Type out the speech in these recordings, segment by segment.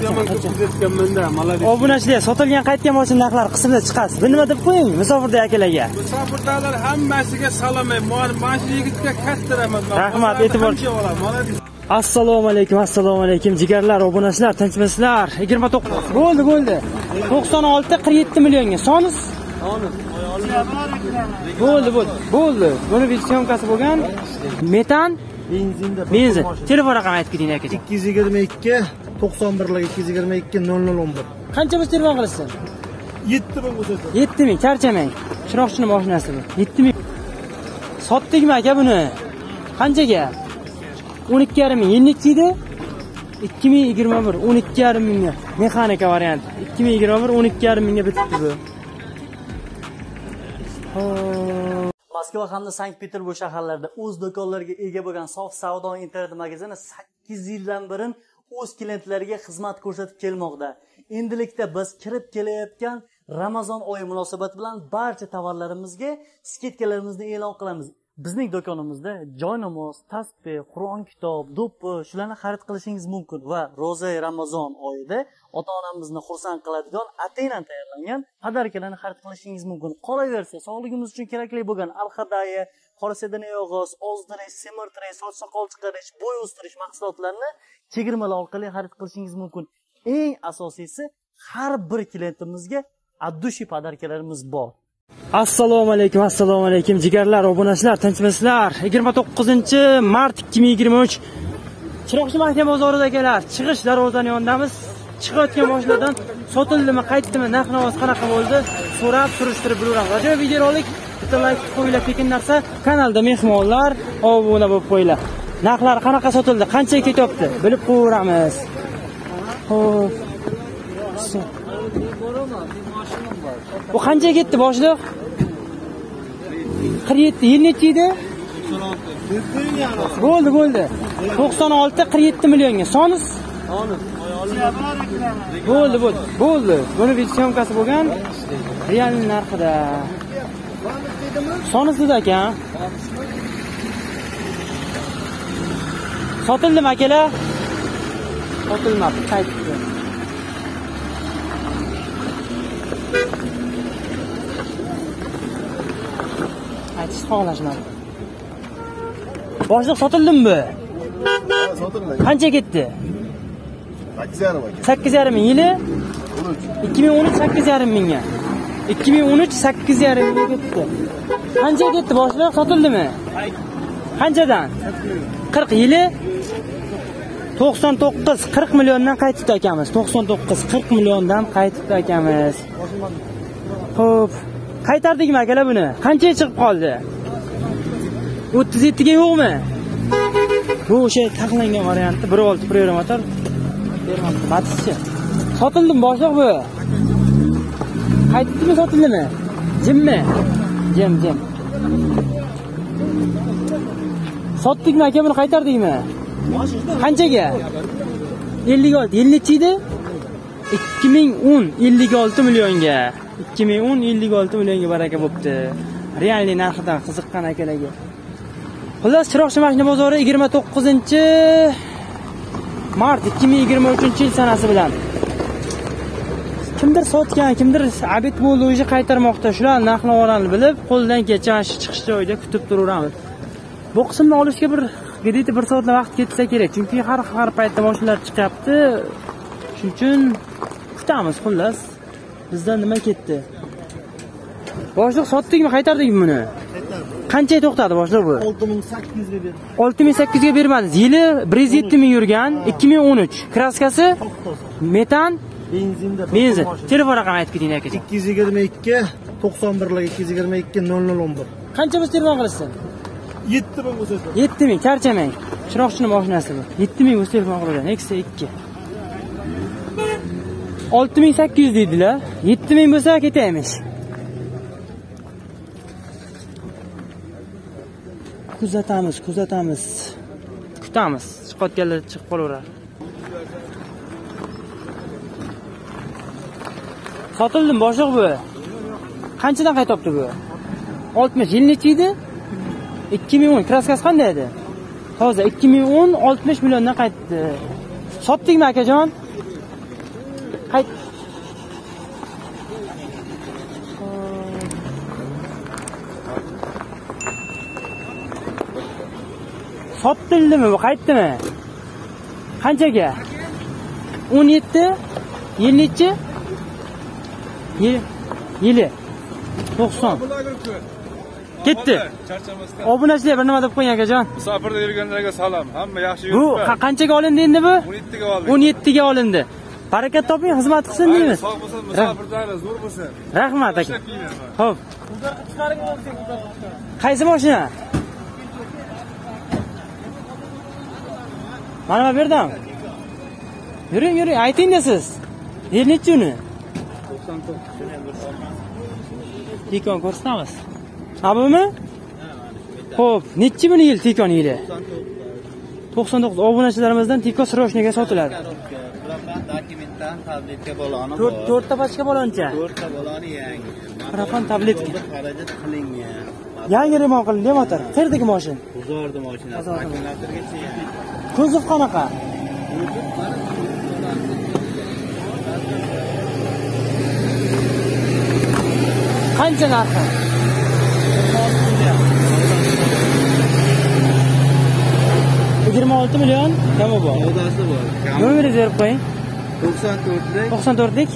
kuzatganmanda молодец obunachilar sotilgan qaytgan mashina narxlari qismida chiqasiz. Bir nima deb qo'ying musofirda akalarga? Musofirdalar hammasiga salom mana mana shu yigitga katta rahmat Rahmat, e'tibor. молодец assalomu alaykum assalomu alaykum. Jigarlar obunachilar tinchmisizlar yigirma to'qqiz. Bo'ldi bo'ldi. to'qson olti qirq yetti millionga. Soniz bo'ldi bo'ldi. Bo'ldi. Buni syomkasi bo'lgan metan benzinda benzin telefon raqamini aytib keting akajon ikki yuz yigirma ikki to'qson birlik ikki yuz yigirma ikki nol nol o'n bir qancha bo'lsa telefon qilasiz yetti ming o'tadi yetti ming charchamang chiroqchini mashinasi bu yetti ming sotdikmi aka buni qanchaga o'n ikki yarim ming yil nechi edi ikki ming yigirma bir o'n ikki yarim mingga mexanika varianti ikki ming yigirma bir o'n ikki yarim mingga bitibdi bu. Moskva hamda sankt peterburg shaharlarida o'z do'konlariga ega bo'lgan sof savdo internet magazini sakkiz yildan beri o'z klientlariga xizmat ko'rsatib kelmoqda. Endilikda biz kirib kelayotgan ramazon oyi munosabati bilan barcha tovarlarimizga skidkalarimizni e'lon qilamiz. Bizning do'konimizda joy namoz tasbeh qur'on kitob do'ppi shularni xarid qilishingiz mumkin va ro'za ramazon oyida ota onamizni xursand qiladigan ataynan tayyorlangan podarkalarni xarid qilishingiz mumkin. Qolaversa sog'ligimiz uchun kerakli bo'lgan alhadaya qora sedana yog'oz ozdirish semirtirish soch soqol chiqarish bo'y o'stirish mahsulotlarini chegirmalar orqali xarid qilishingiz mumkin. Eng asosiysi har bir klientimizga addushi podarkalarimiz bor. Assalomu alaykum assalomu alaykum jigarlar obunachilar tinchmisizlar yigirma to'qqizinchi mart ikki ming yigirma uch chiroqchi mahkama bozorida akalar chiqish darvozani yonidamiz chiqayotgan mashinadan sotildimi qaytdimi narx navosi qanaqa bo'ldi? So'rab surishtirib bilamiz ajoyib videorolik bitta layk qo'yinglar tekin narsa. Kanalda mehmonlar obuna bo'lib qo'yinglar. Narxlari qanaqa sotildi qanchaga ketyapti? Bilib qo'yaveramiz. Ho'p bu qanchaga ketdi boshliq? qirq yetti yil nechi edi? Bo'ldi bo'ldi. to'qson olti qirq yetti millionga. Soniz bo'ldi bo'ldi. Bo'ldi. Buni syomkasi bo'lgan realniy narxida. Soniz dedi aka. Sotildimi akalar sotilmabdi qaytdi. Aytishni xohlashmadi boshliq sotildimi sotilmagan qancha ketdi? Sakkiz yarim aka. Sakkiz yarim ming yili? O'n uch ikki ming o'n uch sakkiz yarim mingga. Ikki ming o'n uch sakkiz yarim mingga ketdi. Qanchaga ketdi? Boshliq sotildimi? Qanchadan? Qirq yili? To'qson to'qqiz qirq milliondan qaytibdi akamiz. To'qson to'qqiz qirq milliondan qaytibdi akamiz. Ho'p qaytardikmi akalar buni? Qanchaga chiqib qoldi? O'ttiz yettiga yo'qmi? Bu o'sha taqlangan varianti bir olti prero motor matizchi sotildimi boshliq bu. Qaytibdimi sotildimi? Jimmi? Jim jim. Sotdikmi aka buni qaytardikmi? Qanchaga? Ellik olti. Yil nechi edi? Ikki ming o'n. Ellik olti millionga. Ikki ming o'n ellik olti millionga baraka bo'pti realniy narxidan qiziqqan akalarga xullas chiroqchi mashina bozori yigirma to'qqizinchi mart ikki ming yigirma uchinchi yil sanasi bilan. Kimdir sotgan kimdir abit bo'ldi уже qaytarmoqda. Shular narx navolarni bilib qo'ldan kelsa mana shu chiqish joyida kutib turaveramiz. Bu qismni olishga bir где-то bir soatlab vaqt ketsa kerak chunki har har paytda mashinalar chiqyapti. Shuning uchun kutamiz xullas. Bizdan nima ketdi? Boshliq sotdikmi qaytardikmi buni? Qanchaga to'xtadi boshliq bu? olti ming sakkiz yuzga berdim olti ming sakkiz yuzga bermadingiz. Yili bir yuz yetti ming yurgan ikki ming o'n uch. Kraskasi? Metan? Benzinda benzin. telefon raqamini aytib keting akajon ikki yuz yigirma ikki to'qson birlik ikki yuz yigirma ikki nol nol o'n bir. Qancha bo'lsa telefon qilasiz yetti ming o'tadi yetti ming charchamang chiroqchini mashinasi bu. Yetti ming bo'lsa telefon qilaveradi nexia ikki olti ming sakkiz yuz deydilar. Yetti ming bo'lsa ketaymiz kuzatamiz kuzatamiz. Kutamiz. Chiqayotganlar chiqib qolaveradi. Sotildimi boshliq bu. Qanchadan qaytyapti bu? Oltmish yil nechi edi? Ikki ming o'n. Kraskasi qanday edi? Toza ikki ming o'n oltmish milliondan qaytdi. Sotdikmi akajon qayt sotildimi bu qaytdimi qanchaga o'n yetti yil nechi yil yili to'qson Ketdi. obunachilar bir nima deb qo'ying akajon musofirda yurganlarga salom hamma yaxshi bu yuribmi qa- qanchaga olindi endi bu o'n yettiga oldik o'n yettiga olindi barakat toping xizmat qilsin deymiz. sog' bo'lsin bo'lsin. Rahmat aka. Ho'p qaysi mashina mana bu yerdan yuring yuring aytingda siz. Yil nechi uni tikon ko'rsatamiz. Ha bumi? Ho'p nechi buni yil tikon yili? To'qson to'qqiz. Obunachilarimizdan tiko srochniga sotiladi dokumentdan tabletga bor To'rt- to'rtta pachka baloncha to'rtta baloni yangi. Propan tabletka. Xarajat qilingan yangi remont qilindi motor? Qayerdagi moshin. Mashinasi Bozorda. akkumulyatorgacha kuzov qanaqa? Qancha narxi? Yigirma olti million. Kami bor? Savdosi bor. Nomeringizni berib qo'ying to'qson to'rtlik to'qson to'rtlik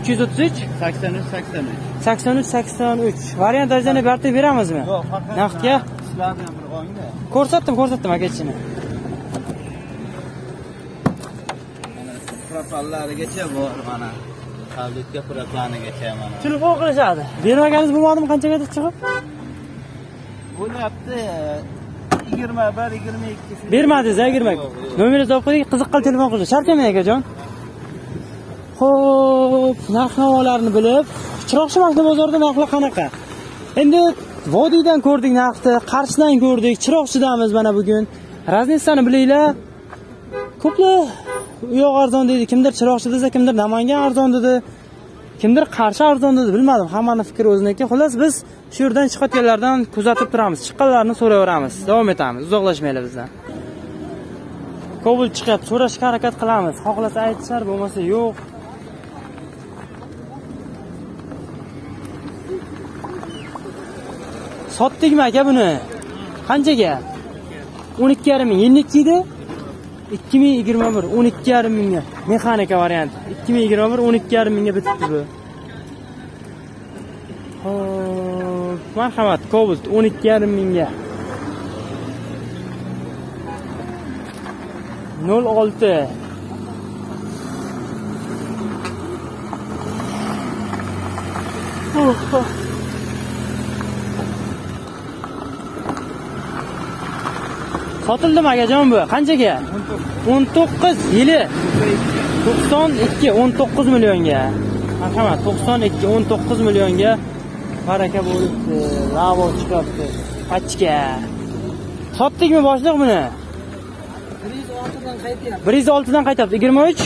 uch yuz o'ttiz uch sakson uch sakson uch sakson uch sakson uch variant arzani baribir beramizmi yo'q naqdga sizlarni ham bir qo'yingda ko'rsatdim ko'rsatdim akachini propanlarigacha bor mana tabletka proplanigacha mana telefon qilishadi bermaganingiz bo'lmadimi qanchaga chiqib bo'lyapti yigirma bir yigirma ikki bermadingiz yigirma nomeringizni olib qo'ying qiziqqan telefon qildi shart emas akajon ho'p narx navolarni bilib chiroqchi mashina bozorida narxlar qanaqa? Endi vodiydan ko'rdik narxni qarshidan ko'rdik chiroqchidamiz mana bugun. Raznitsani bilinglar. Ko'plar u yoq arzon deydi. Kimdir chiroqchi desa kimdir namangan arzon dedi. Kimdir qarshi arzon dedi. Bilmadim Hammaning fikri o'ziniki. Xullas biz shu yerdan chiqayotganlardan kuzatib turamiz. Chiqqanlarni so'rayveramiz davom etamiz. Uzoqlashmanglar bizdan. Kobul chiqyapti. So'rashga harakat qilamiz. Xohlasa aytishar bo'lmasa yo'q. Sotdikmi aka buni? Qanchaga? o'n ikki yarim ming. Yil nechi edi ikki ming yigirma bir. o'n ikki yarim mingga. Mexanika varianti. ikki ming yigirma bir o'n ikki yarim mingga bitibdi bu. Hop marhamat kobalt o'n ikki yarim mingga. Nol olti. Sotildimi akajon bu. Qanchaga? o'n to'qqiz yili. to'qson ikki o'n to'qqiz millionga. Marhamat to'qson ikki o'n to'qqiz millionga baraka bo'libdi. Lavo chiqyapti. Pachka sotdikmi boshliq buni? Bir yuz oltidan qaytyapti. Yigirma uch?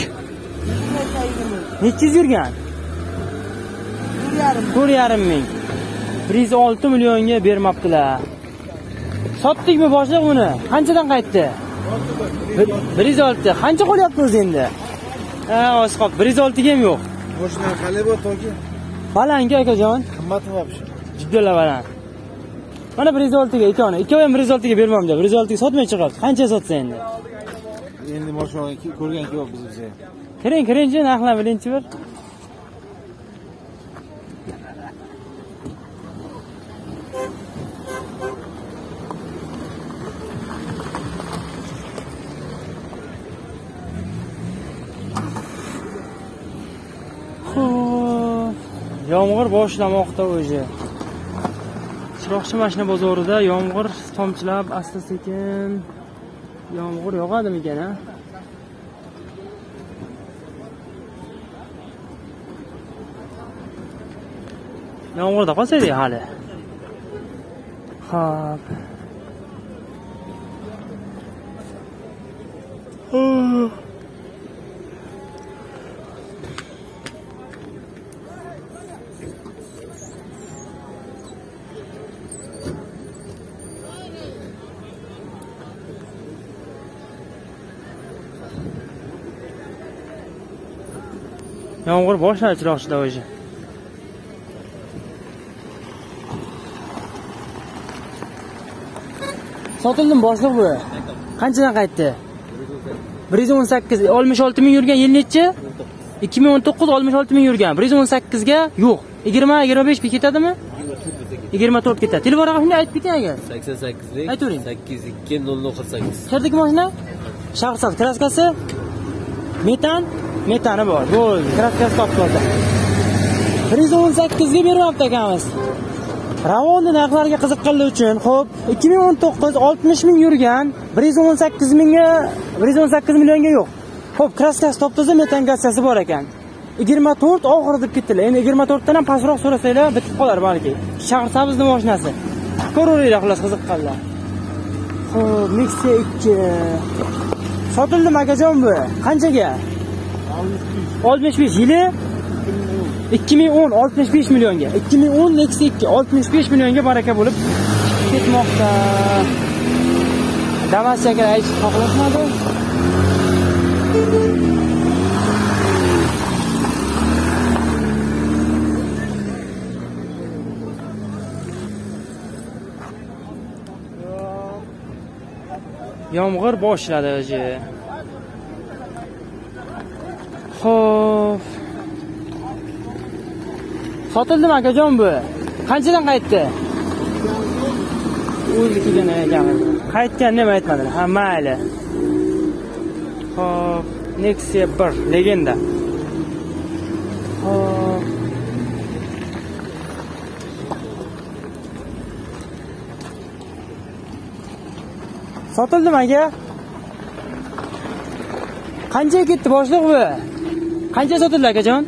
Nechi yuz yurgan? To'rt yarim ming. Bir yuz olti millionga bermabdilar. Sotdikmi boshliq buni qanchadan qaytdi? Bir yuz olti. Qancha qo'lyapti o'zi endi? Ha oz qolibdi bir yuz oltiga ham yo'q. Mashina qalay bu toki? balandga akajon? Qimmatmi вообще? judala baland. Mana bir yuz oltiga ikkovini ikkovi ham bir yuz oltiga bermam deb. Bir yuz oltiga sotmay chiqyapti. Qancha sotsa endi? Endi mashina ko'rgan yo'q biz bizga. kiring kiringchi narxlarni bilingchi bir yomg'ir boshlamoqda o'zi. Chiroqchi mashina bozorida yomg'ir tomchilab asta sekin yomg'ir yog'adimikan a yomg'irda qolsaydi hali. Ho'p Oh. Yomg'ir boshladi chiroqchida уже. Sotildimi boshliq bu? Qanchadan qaytdi? 118 66 ming yurgan yil nechi? 2019 66 ming yurgan. 118 ga yo'q. 20 25 ga ketadimi? 24 ketadi. Telefon raqamini aytib keting agar. 88lik Aytavering. 82 0048. Qayerdagi mashina? Shaxsat kraskasi metan, metani bor. Bo'ldi. kratkasi topib oldi. 118 ga beryapti akamiz. Ravonni narxlariga qiziqqanlar uchun, xo'p, 2019 60 ming yurgan, 118 mingga 118 millionga yo'q. Xo'p, kraskasi top-toza metan gassasi bor ekan. 24 oxiri deb ketdilar. Endi 24 dan ham pastroq so'rasanglar bitib qolar balki. Shahar sabzni mashinasi. Ko'raveringlar xullas qiziqqanlar. Xo'p, Nexia 2. Sotildimi akajon bu? Qanchaga? 65 yili 2010 65 millionga. 2010 Nexia 2 65 millionga baraka bo'lib ketmoqda. Damas aka aytib xohlashmadi. Yomg'ir boshladi o'zi. Xo'p. Sotildimi akajon bu? Qanchadan qaytdi? O'zlikidan ekan. Qaytgan nima aytmadilar. Ha, mayli. Xo'p, Nexia 1 legenda. Xo'p. Sotildimi aka? Qancha ketdi boshliq bu? Qancha sotildi akajon?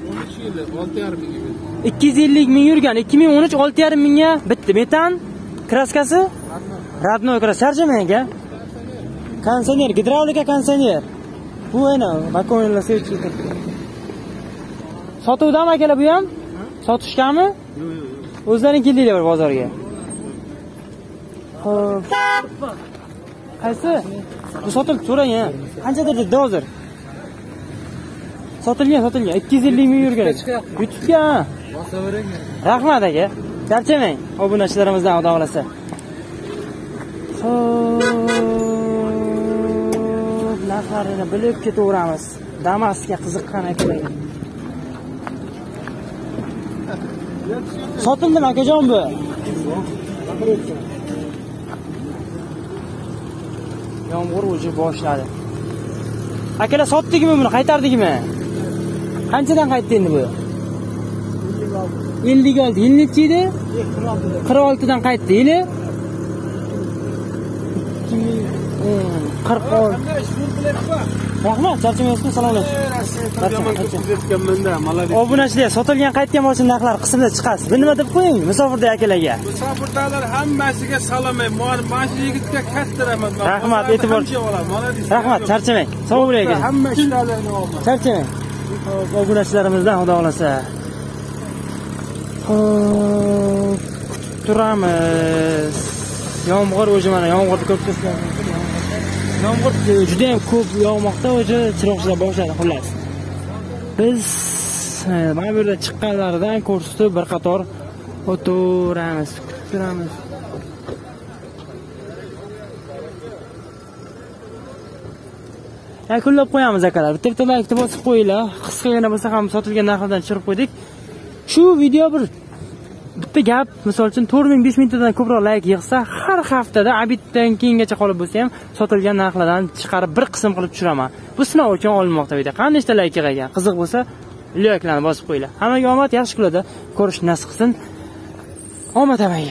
250 ming yurgan 2013 6,5 mingga bitti. Metan kraskasi родной крас charjamang aka. Konditsioner, gidravlika konditsioner. Bu ana. Sotuvdami akalar bu ham? Sotishganmi? Yo'q, yo'q. O'zlaring keldinglar bozorga. Xo'p. Qaysi? Bu sotilib so'rang ha. Qanchadir dedi hozir? Sotilgan, sotilgan. 250 ming yurgan. YouTube'ga. Rahmat aka. Charchamang obunachilarimizdan xudo xolasa. Xo'p, narxlarini bilib ketaveramiz. Damasga qiziqqan akalar. Sotildimi akajon bu? Yomg'ir o'zi boshladi. Akalar sotdikmi buni, qaytardikmi? Qanchadan qaytdi endi bu? 56. Yil necha edi? 46 dan qaytdi. Yili? 46. Rahmat, charchamayapsizmi? Salomlashing. Obunachilar sotilgan qaytgan mashina narxlari qismida chiqasiz. Bir nima deb qo'ying musofirda akalarga. musofirdalar hammasiga salom mana shu yigitga katta rahmat Rahmat, e'tibor- Rahmat, charchamang. Sog' bo'ling aka. hamma ishlarini Charchamang. Xo'p, obunachilarimizdan xudo xolasa. kutib turamiz. Yomg'ir o'zi mana yomg'irni ko'p ko'rsatgan. Yomg'ir e, juda ham ko'p yog'moqda o'zi chiroqchilar boshladi xullas. Biz e, mana bu yerda chiqqanlaridan ko'rsatib bir qator o'tiramiz, kutib turamiz. Yakunlab qo'yamiz akalar. Bitta bitta laykni bosib qo'yinglar qisqagina bo'lsa ham sotilgan narxlardan tushirib qo'ydik. Shu video bir bitta gap. Misol uchun to'rt ming besh mingtadan ko'proq layk yig'sa har haftada abitdan keyingacha qolib bo'lsa ham sotilgan narxlardan chiqarib bir qism qilib tushiraman. Bu sinov uchun olinmoqda video. Qanday layk yig'ilgan qiziq bo'lsa lyaklarni bosib qo'yinglar. Hammaga omad yaxshi kunlarda ko'rish nasib qilsin. Omad hammaga